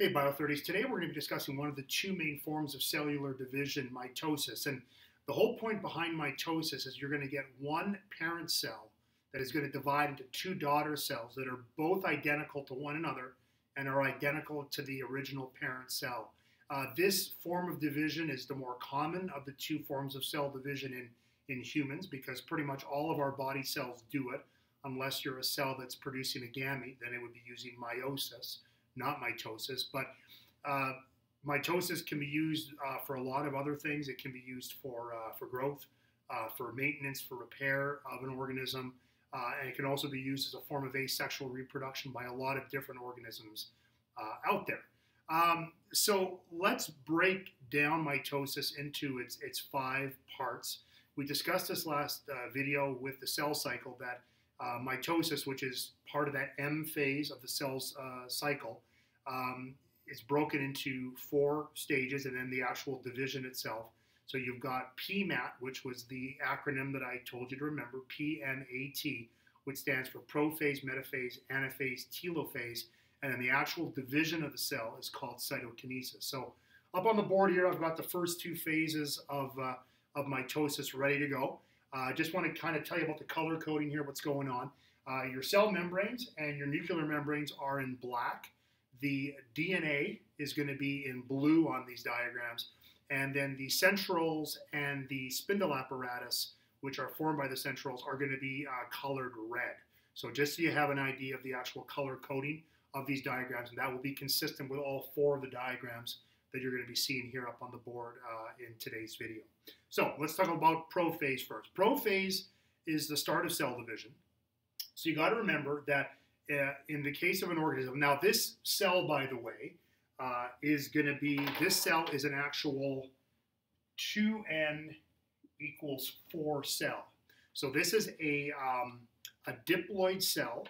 Hey, Bio30s. Today we're going to be discussing one of the two main forms of cellular division, mitosis. And the whole point behind mitosis is you're going to get one parent cell that is going to divide into two daughter cells that are both identical to one another and are identical to the original parent cell. Uh, this form of division is the more common of the two forms of cell division in, in humans because pretty much all of our body cells do it, unless you're a cell that's producing a gamete, then it would be using meiosis not mitosis. But uh, mitosis can be used uh, for a lot of other things. It can be used for, uh, for growth, uh, for maintenance, for repair of an organism. Uh, and it can also be used as a form of asexual reproduction by a lot of different organisms out there. Um, so let's break down mitosis into its, its five parts. We discussed this last video with the cell cycle that uh, mitosis, which is part of that M phase of the cell's uh, cycle, um, it's broken into four stages and then the actual division itself. So you've got PMAT, which was the acronym that I told you to remember, PMAT, which stands for prophase, metaphase, anaphase, telophase, and then the actual division of the cell is called cytokinesis. So up on the board here, I've got the first two phases of, uh, of mitosis ready to go. I uh, just want to kind of tell you about the color coding here, what's going on. Uh, your cell membranes and your nuclear membranes are in black. The DNA is going to be in blue on these diagrams, and then the centrioles and the spindle apparatus, which are formed by the centrioles, are going to be uh, colored red. So just so you have an idea of the actual color coding of these diagrams, and that will be consistent with all four of the diagrams that you're going to be seeing here up on the board uh, in today's video. So let's talk about prophase first. Prophase is the start of cell division. So you got to remember that uh, in the case of an organism, now this cell, by the way, uh, is going to be, this cell is an actual 2n equals 4 cell. So this is a, um, a diploid cell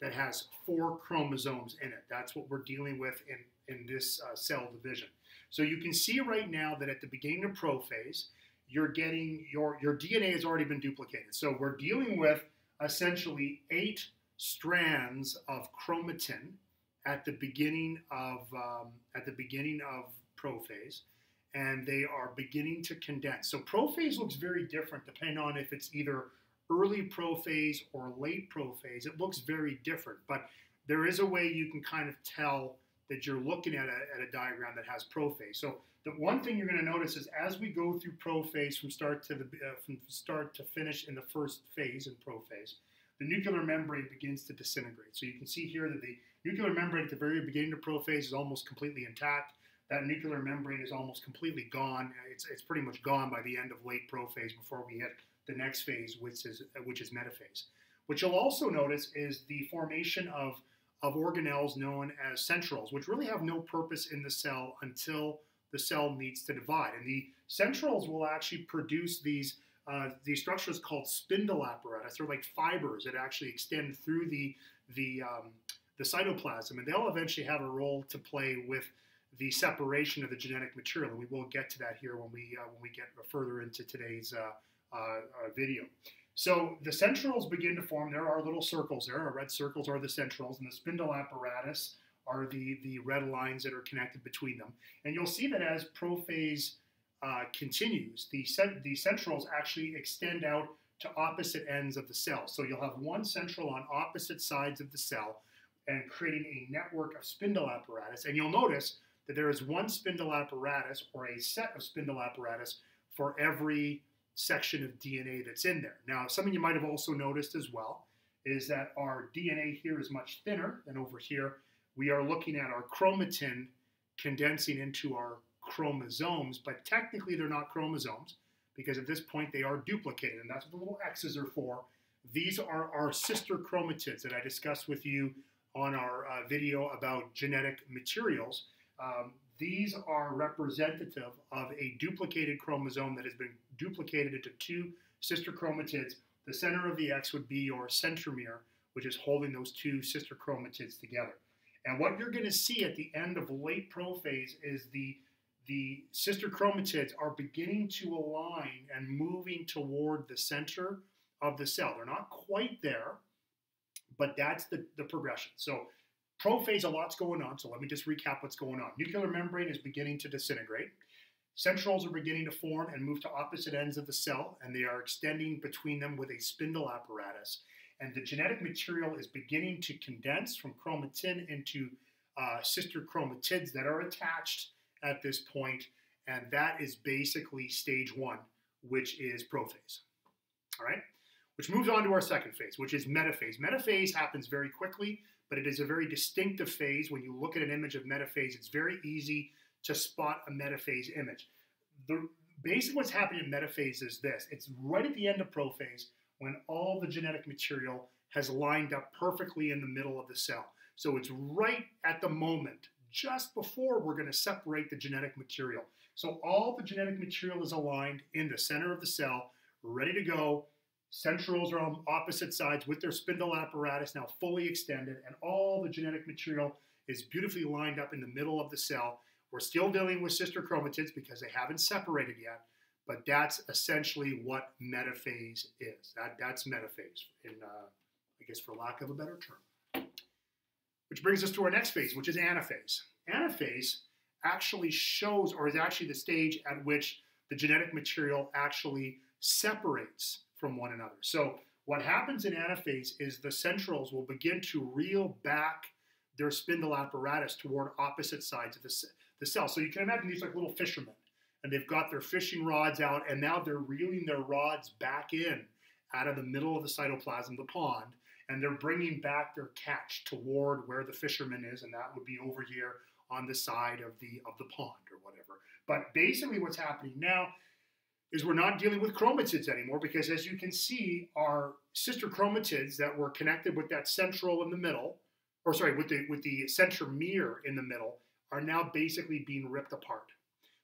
that has four chromosomes in it. That's what we're dealing with in, in this uh, cell division. So you can see right now that at the beginning of prophase, you're getting your, your DNA has already been duplicated. So we're dealing with essentially eight strands of chromatin at the beginning of um, at the beginning of prophase, and they are beginning to condense. So prophase looks very different depending on if it's either early prophase or late prophase. It looks very different, but there is a way you can kind of tell that you're looking at a, at a diagram that has prophase. So the one thing you're going to notice is as we go through prophase from start to the uh, from start to finish in the first phase in prophase, the nuclear membrane begins to disintegrate. So you can see here that the nuclear membrane at the very beginning of prophase is almost completely intact. That nuclear membrane is almost completely gone. It's, it's pretty much gone by the end of late prophase before we hit the next phase, which is, which is metaphase. What you'll also notice is the formation of, of organelles known as centrioles, which really have no purpose in the cell until the cell needs to divide. And the centrioles will actually produce these uh, the structure is called spindle apparatus. They're like fibers that actually extend through the the um, the cytoplasm, and they'll eventually have a role to play with the separation of the genetic material. And we will get to that here when we uh, when we get further into today's uh, uh, video. So the centrioles begin to form. There are little circles there. Our red circles are the centrioles, and the spindle apparatus are the the red lines that are connected between them. And you'll see that as prophase uh, continues, the, the centrioles actually extend out to opposite ends of the cell. So you'll have one centriole on opposite sides of the cell and creating a network of spindle apparatus. And you'll notice that there is one spindle apparatus or a set of spindle apparatus for every section of DNA that's in there. Now, something you might have also noticed as well is that our DNA here is much thinner than over here. We are looking at our chromatin condensing into our chromosomes, but technically they're not chromosomes because at this point they are duplicated, and that's what the little X's are for. These are our sister chromatids that I discussed with you on our uh, video about genetic materials. Um, these are representative of a duplicated chromosome that has been duplicated into two sister chromatids. The center of the X would be your centromere, which is holding those two sister chromatids together. And what you're going to see at the end of late prophase is the the sister chromatids are beginning to align and moving toward the center of the cell. They're not quite there, but that's the, the progression. So prophase, a lot's going on. So let me just recap what's going on. Nuclear membrane is beginning to disintegrate. Centrioles are beginning to form and move to opposite ends of the cell, and they are extending between them with a spindle apparatus. And the genetic material is beginning to condense from chromatin into uh, sister chromatids that are attached at this point, and that is basically stage one, which is prophase. All right, which moves on to our second phase, which is metaphase. Metaphase happens very quickly, but it is a very distinctive phase. When you look at an image of metaphase, it's very easy to spot a metaphase image. The, basically what's happening in metaphase is this. It's right at the end of prophase when all the genetic material has lined up perfectly in the middle of the cell. So it's right at the moment, just before we're going to separate the genetic material. So all the genetic material is aligned in the center of the cell, ready to go. Centrioles are on opposite sides with their spindle apparatus now fully extended, and all the genetic material is beautifully lined up in the middle of the cell. We're still dealing with sister chromatids because they haven't separated yet, but that's essentially what metaphase is. That, that's metaphase, in, uh, I guess for lack of a better term. Which brings us to our next phase, which is anaphase. Anaphase actually shows, or is actually the stage at which the genetic material actually separates from one another. So what happens in anaphase is the centrioles will begin to reel back their spindle apparatus toward opposite sides of the, the cell. So you can imagine these like little fishermen, and they've got their fishing rods out, and now they're reeling their rods back in out of the middle of the cytoplasm, the pond, and they're bringing back their catch toward where the fisherman is, and that would be over here on the side of the of the pond or whatever. But basically, what's happening now is we're not dealing with chromatids anymore because, as you can see, our sister chromatids that were connected with that central in the middle, or sorry, with the with the centromere in the middle, are now basically being ripped apart.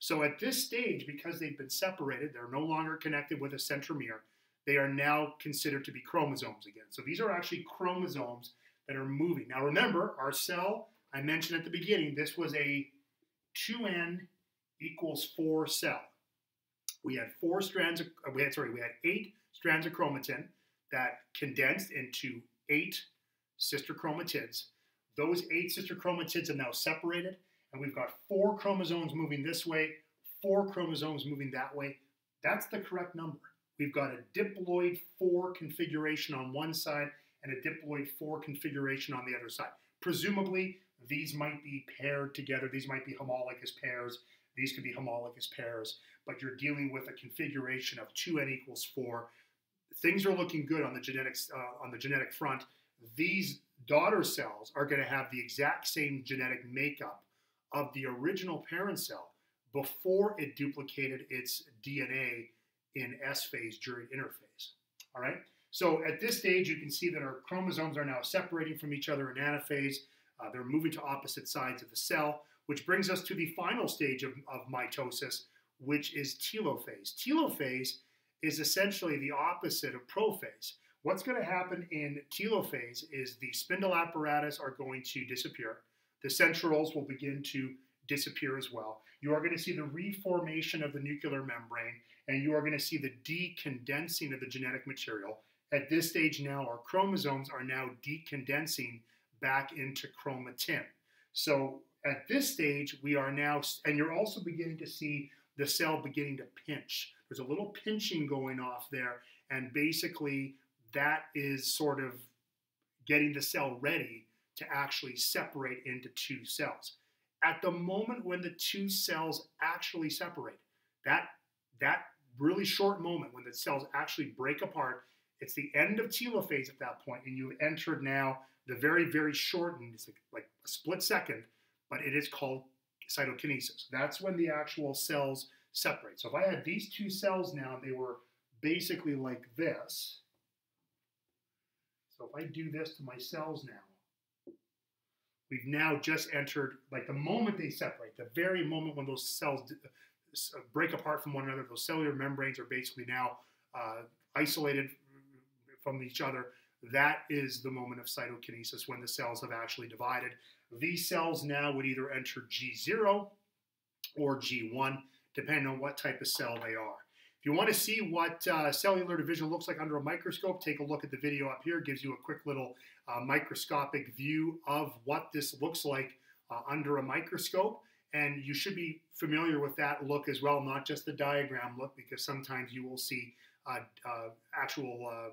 So at this stage, because they've been separated, they're no longer connected with a centromere. They are now considered to be chromosomes again. So these are actually chromosomes that are moving. Now remember, our cell, I mentioned at the beginning, this was a 2n equals 4 cell. We had four strands of, uh, we had, sorry, we had eight strands of chromatin that condensed into eight sister chromatids. Those eight sister chromatids are now separated and we've got four chromosomes moving this way, four chromosomes moving that way. That's the correct number. We've got a diploid 4 configuration on one side and a diploid 4 configuration on the other side. Presumably, these might be paired together. These might be homologous pairs. These could be homologous pairs, but you're dealing with a configuration of 2n equals 4. Things are looking good on the genetics uh, on the genetic front. These daughter cells are going to have the exact same genetic makeup of the original parent cell before it duplicated its DNA in S phase during interphase. All right. So at this stage, you can see that our chromosomes are now separating from each other in anaphase. Uh, they're moving to opposite sides of the cell, which brings us to the final stage of, of mitosis, which is telophase. Telophase is essentially the opposite of prophase. What's going to happen in telophase is the spindle apparatus are going to disappear. The centrioles will begin to disappear as well. You are going to see the reformation of the nuclear membrane, and you are going to see the decondensing of the genetic material. At this stage now, our chromosomes are now decondensing back into chromatin. So at this stage, we are now, and you're also beginning to see the cell beginning to pinch. There's a little pinching going off there, and basically that is sort of getting the cell ready to actually separate into two cells. At the moment when the two cells actually separate, that, that really short moment when the cells actually break apart, it's the end of telophase at that point, and you've entered now the very, very shortened, it's like, like a split second, but it is called cytokinesis. That's when the actual cells separate. So if I had these two cells now, they were basically like this. So if I do this to my cells now, we've now just entered, like the moment they separate, the very moment when those cells break apart from one another, those cellular membranes are basically now uh, isolated from each other. That is the moment of cytokinesis when the cells have actually divided. These cells now would either enter G0 or G1, depending on what type of cell they are. If you want to see what uh, cellular division looks like under a microscope, take a look at the video up here. It gives you a quick little uh, microscopic view of what this looks like uh, under a microscope. And you should be familiar with that look as well, not just the diagram look, because sometimes you will see uh, uh, actual uh,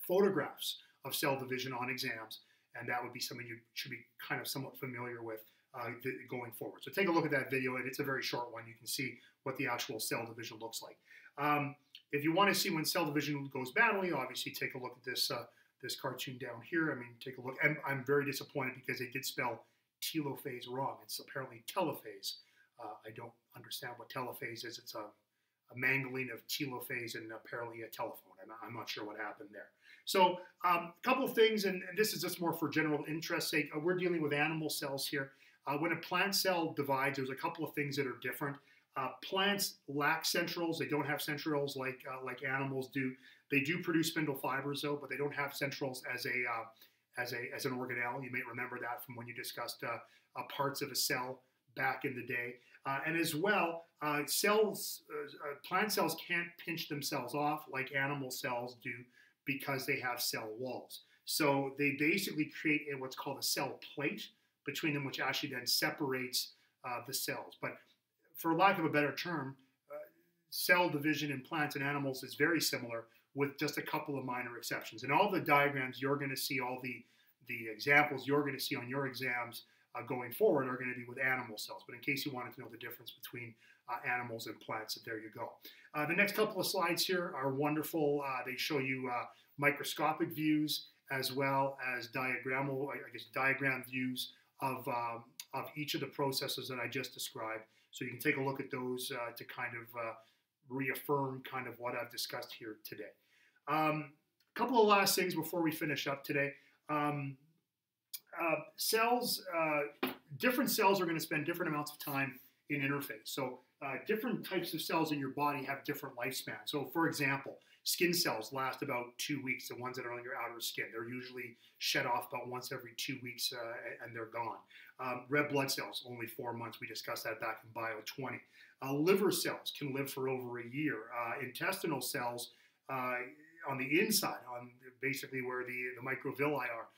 photographs of cell division on exams, and that would be something you should be kind of somewhat familiar with uh, going forward. So take a look at that video, and it's a very short one. You can see what the actual cell division looks like. Um, if you want to see when cell division goes badly, obviously take a look at this uh, this cartoon down here. I mean, take a look. And I'm very disappointed because they did spell telophase wrong. It's apparently telophase. Uh, I don't understand what telophase is. It's a, a mangling of telophase and apparently a telephone. I'm, I'm not sure what happened there. So um, a couple of things, and, and, this is just more for general interest sake. Uh, we're dealing with animal cells here. Uh, when a plant cell divides, there's a couple of things that are different. Uh, plants lack centrioles. They don't have centrioles like uh, like animals do. They do produce spindle fibers though, but they don't have centrioles as a uh, as a as an organelle. You may remember that from when you discussed uh, parts of a cell back in the day. and as well, cells, plant cells can't pinch themselves off like animal cells do because they have cell walls. So they basically create a, what's called a cell plate between them, which actually then separates uh, the cells. But for lack of a better term, uh, cell division in plants and animals is very similar with just a couple of minor exceptions. And all the diagrams you're going to see, all the, the examples you're going to see on your exams uh, going forward are going to be with animal cells. But in case you wanted to know the difference between uh, animals and plants, there you go. Uh, the next couple of slides here are wonderful. Uh, they show you uh, microscopic views as well as diagrammal, I guess, diagram views of, um, of each of the processes that I just described. So you can take a look at those uh, to kind of reaffirm kind of what I've discussed here today. A um, couple of last things before we finish up today. Um, uh, cells, uh, different cells are going to spend different amounts of time in interphase. So uh, different types of cells in your body have different lifespans. So for example, Skin cells last about two weeks, the ones that are on your outer skin. They're usually shed off about once every two weeks uh, and they're gone. Um, red blood cells, only four months. We discussed that back in Bio 20. Uh, liver cells can live for over a year. Uh, intestinal cells uh, on the inside, on basically where the, the microvilli are,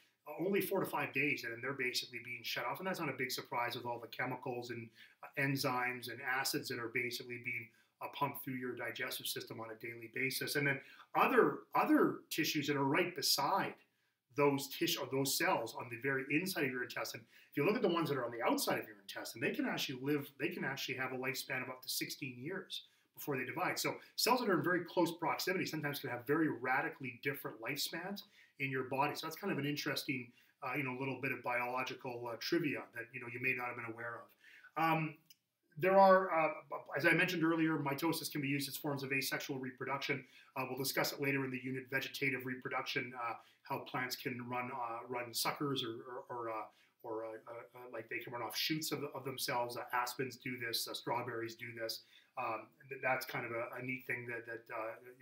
only four to five days, and then they're basically being shut off. And that's not a big surprise with all the chemicals and uh, enzymes and acids that are basically being uh, pumped through your digestive system on a daily basis. And then other other tissues that are right beside those tissue or those cells on the very inside of your intestine. If you look at the ones that are on the outside of your intestine, they can actually live. They can actually have a lifespan of up to 16 years before they divide. So cells that are in very close proximity sometimes can have very radically different lifespans in your body. So that's kind of an interesting, uh, you know, little bit of biological uh, trivia that you know you may not have been aware of. Um, there are, uh, as I mentioned earlier, mitosis can be used as forms of asexual reproduction. Uh, we'll discuss it later in the unit, vegetative reproduction, uh, how plants can run uh, run suckers or, or, or, uh, or uh, like they can run off shoots of, of themselves. aspens do this, strawberries do this. Um, that's kind of a, a neat thing that, that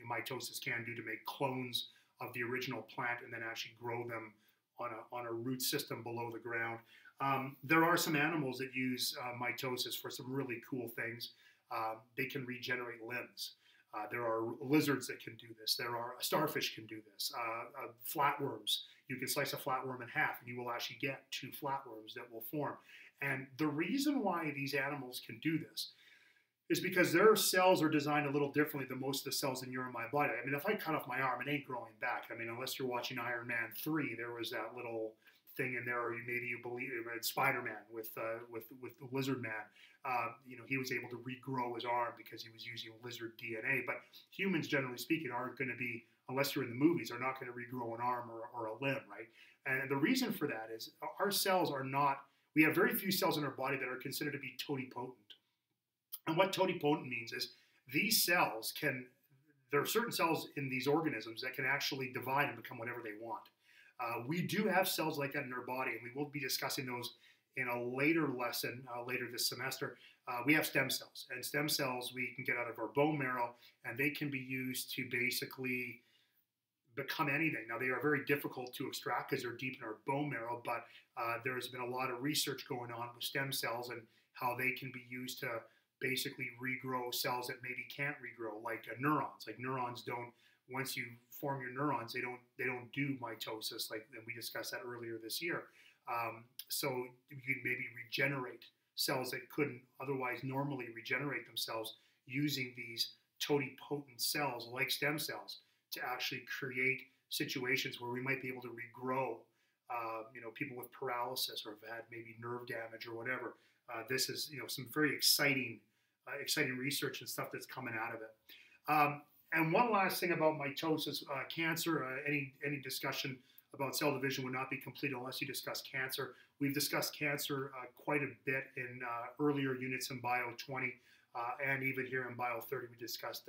mitosis can do to make clones of the original plant and then actually grow them on a, on a root system below the ground. Um, there are some animals that use uh, mitosis for some really cool things. Uh, they can regenerate limbs. Uh, there are lizards that can do this. There are starfish can do this. Uh, uh, flatworms, you can slice a flatworm in half, and you will actually get two flatworms that will form. And the reason why these animals can do this is because their cells are designed a little differently than most of the cells in your and my body. I mean, if I cut off my arm, it ain't growing back. I mean, unless you're watching Iron Man 3, there was that little thing in there, or maybe you believe Spider-Man with uh, with with the Lizard Man. Uh, you know, he was able to regrow his arm because he was using lizard DNA. But humans, generally speaking, aren't going to be, unless you're in the movies, are not going to regrow an arm or, or a limb, right? And the reason for that is our cells are not. We have very few cells in our body that are considered to be totipotent. And what totipotent means is these cells can. There are certain cells in these organisms that can actually divide and become whatever they want. Uh, we do have cells like that in our body, and we will be discussing those in a later lesson uh, later this semester. Uh, we have stem cells, and stem cells we can get out of our bone marrow, and they can be used to basically become anything. Now, they are very difficult to extract because they're deep in our bone marrow, but uh, there's been a lot of research going on with stem cells and how they can be used to basically regrow cells that maybe can't regrow, like neurons. Like neurons don't once you form your neurons, they don't they don't do mitosis like we discussed that earlier this year. Um, so you can maybe regenerate cells that couldn't otherwise normally regenerate themselves using these totipotent cells like stem cells to actually create situations where we might be able to regrow. Uh, you know, people with paralysis or have had maybe nerve damage or whatever. Uh, this is you know some very exciting, uh, exciting research and stuff that's coming out of it. Um, and one last thing about mitosis, uh, cancer. Uh, any any discussion about cell division would not be complete unless you discuss cancer. We've discussed cancer uh, quite a bit in earlier units in Bio 20, and even here in Bio 30, we discussed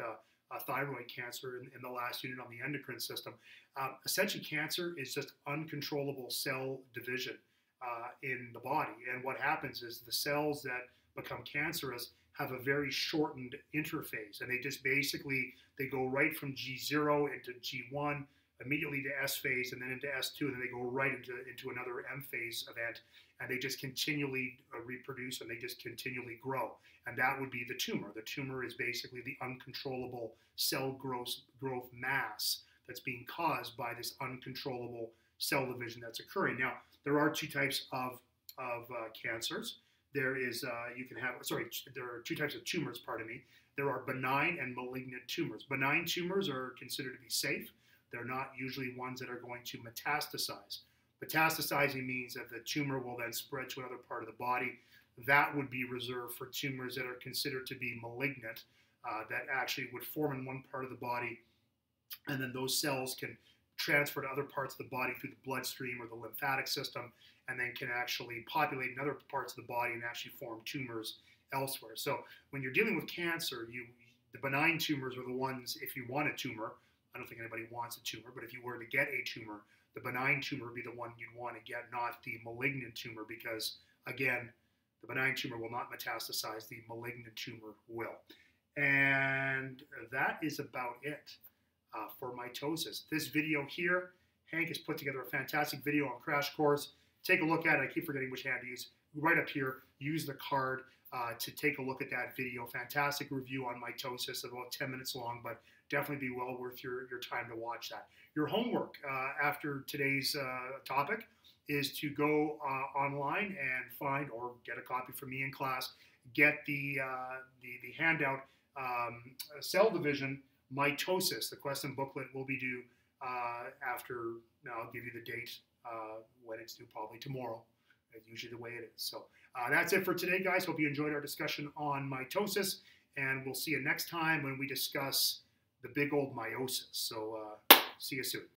uh, thyroid cancer in, in, the last unit on the endocrine system. Uh, essentially, cancer is just uncontrollable cell division uh, in the body. And what happens is the cells that become cancerous have a very shortened interphase, and they just basically they go right from G0 into G1, immediately to S phase, and then into S2, and then they go right into into another M phase event, and they just continually uh, reproduce and they just continually grow, and that would be the tumor. The tumor is basically the uncontrollable cell growth growth mass that's being caused by this uncontrollable cell division that's occurring. Now, there are two types of of uh, cancers there is uh, you can have sorry there are two types of tumors pardon me. There are benign and malignant tumors. Benign tumors are considered to be safe. They're not usually ones that are going to metastasize. Metastasizing means that the tumor will then spread to another part of the body. That would be reserved for tumors that are considered to be malignant uh, that actually would form in one part of the body and then those cells can transfer to other parts of the body through the bloodstream or the lymphatic system and then can actually populate in other parts of the body and actually form tumors elsewhere. So when you're dealing with cancer, you the benign tumors are the ones if you want a tumor. I don't think anybody wants a tumor, but if you were to get a tumor, the benign tumor would be the one you'd want to get, not the malignant tumor, because again, the benign tumor will not metastasize, the malignant tumor will. And that is about it uh, for mitosis. This video here, Hank has put together a fantastic video on Crash Course take a look at it. I keep forgetting which hand to use. Right up here, use the card uh, to take a look at that video. Fantastic review on mitosis, about 10 minutes long, but definitely be well worth your, your time to watch that. Your homework uh, after today's uh, topic is to go uh, online and find or get a copy from me in class, get the, uh, the, the, handout um, cell division mitosis. The question booklet will be due uh, after, now I'll give you the date uh, when it's due, probably tomorrow. That's usually the way it is. So uh, that's it for today, guys. Hope you enjoyed our discussion on mitosis, and we'll see you next time when we discuss the big old meiosis. So uh, see you soon.